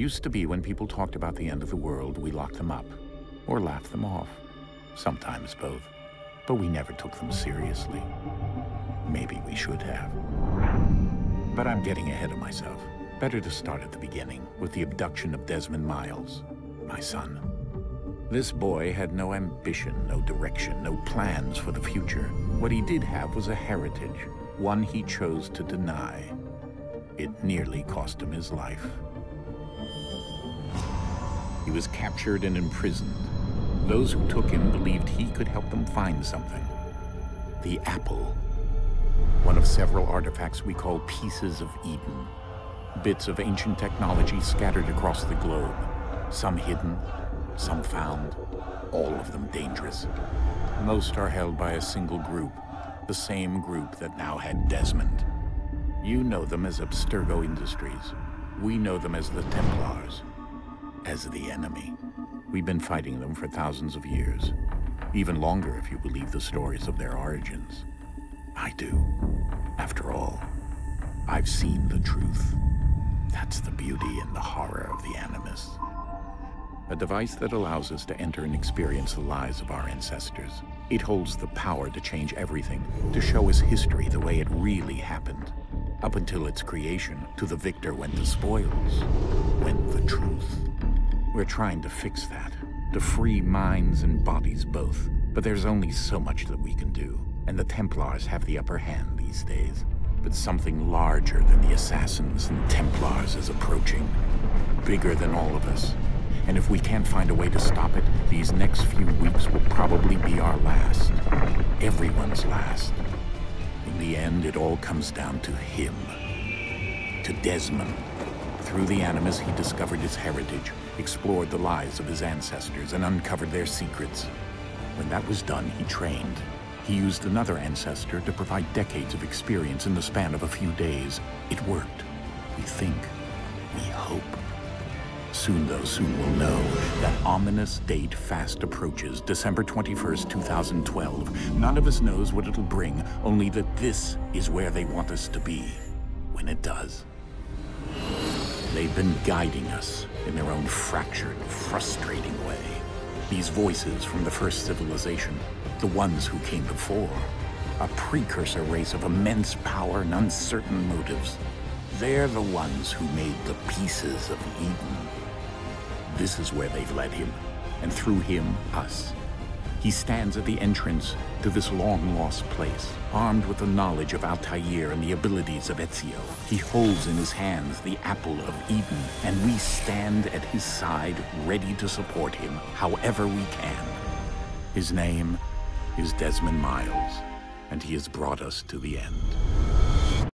Used to be when people talked about the end of the world, we locked them up. Or laughed them off. Sometimes both. But we never took them seriously. Maybe we should have. But I'm getting ahead of myself. Better to start at the beginning, with the abduction of Desmond Miles, my son. This boy had no ambition, no direction, no plans for the future. What he did have was a heritage, one he chose to deny. It nearly cost him his life. He was captured and imprisoned. Those who took him believed he could help them find something. The apple. One of several artifacts we call pieces of Eden. Bits of ancient technology scattered across the globe. Some hidden, some found, all of them dangerous. Most are held by a single group, the same group that now had Desmond. You know them as Abstergo Industries. We know them as the Templars as the enemy. We've been fighting them for thousands of years. Even longer if you believe the stories of their origins. I do. After all, I've seen the truth. That's the beauty and the horror of the Animus. A device that allows us to enter and experience the lives of our ancestors. It holds the power to change everything, to show us history the way it really happened. Up until its creation, to the victor went the spoils. We're trying to fix that, to free minds and bodies both. But there's only so much that we can do, and the Templars have the upper hand these days. But something larger than the Assassins and Templars is approaching. Bigger than all of us. And if we can't find a way to stop it, these next few weeks will probably be our last. Everyone's last. In the end, it all comes down to him. To Desmond. Through the Animus, he discovered his heritage, explored the lives of his ancestors, and uncovered their secrets. When that was done, he trained. He used another ancestor to provide decades of experience in the span of a few days. It worked. We think. We hope. Soon, though, soon we'll know. That ominous date fast approaches, December 21st, 2012. None of us knows what it'll bring, only that this is where they want us to be. When it does. They've been guiding us in their own fractured, frustrating way. These voices from the first civilization, the ones who came before, a precursor race of immense power and uncertain motives. They're the ones who made the pieces of Eden. This is where they've led him, and through him, us. He stands at the entrance to this long-lost place, armed with the knowledge of Altair and the abilities of Ezio. He holds in his hands the Apple of Eden, and we stand at his side, ready to support him however we can. His name is Desmond Miles, and he has brought us to the end.